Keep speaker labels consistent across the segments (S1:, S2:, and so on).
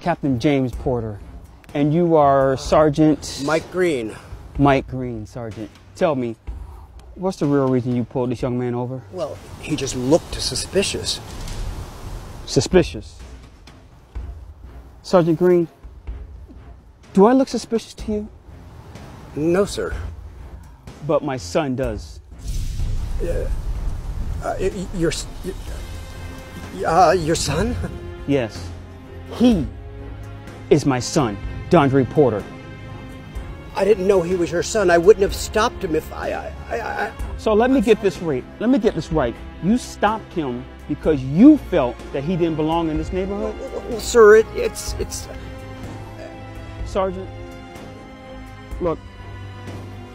S1: Captain James Porter, and you are Sergeant
S2: Mike Green.
S1: Mike Green, Sergeant. Tell me, what's the real reason you pulled this young man over?
S2: Well, he just looked suspicious.
S1: Suspicious. Sergeant Green, do I look suspicious to you?
S2: No, sir.
S1: But my son does.
S2: Uh, y- your, s- y- uh, your son?
S1: Yes. He is my son, Dondre Porter.
S2: I didn't know he was your son. I wouldn't have stopped him if I. I, I, I
S1: So let me get this right. Let me get this right. You stopped him because you felt that he didn't belong in this neighborhood?
S2: well, sir, it, it's it's.
S1: Sergeant, look,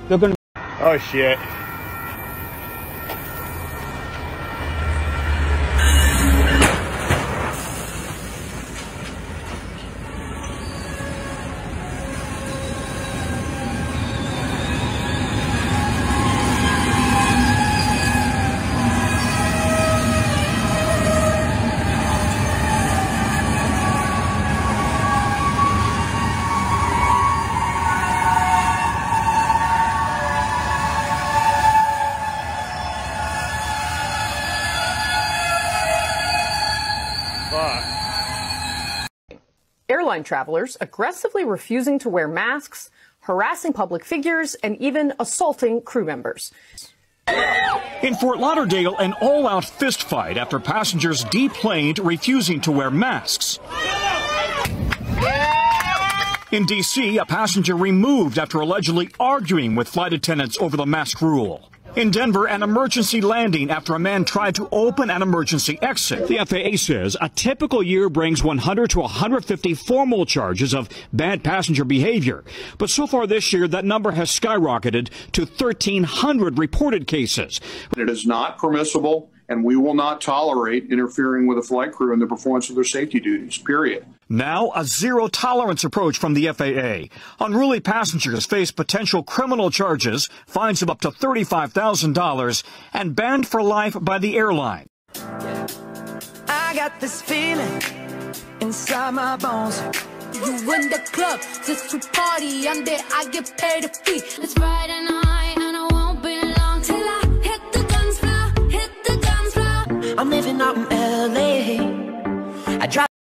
S1: they're going to.
S3: Oh shit.
S4: Airline travelers aggressively refusing to wear masks, harassing public figures, and even assaulting crew members.
S5: In Fort Lauderdale, an all out fistfight after passengers deplaned refusing to wear masks. In D.C., a passenger removed after allegedly arguing with flight attendants over the mask rule. In Denver, an emergency landing after a man tried to open an emergency exit. The FAA says a typical year brings 100 to 150 formal charges of bad passenger behavior. But so far this year, that number has skyrocketed to 1,300 reported cases.
S6: It is not permissible, and we will not tolerate interfering with a flight crew in the performance of their safety duties, period.
S5: Now, a zero tolerance approach from the FAA. Unruly passengers face potential criminal charges, fines of up to $35,000, and banned for life by the airline.
S7: I got this feeling inside my bones.
S8: You in the club just to party. I'm there, I get paid a fee. It's Friday night and I won't be long till I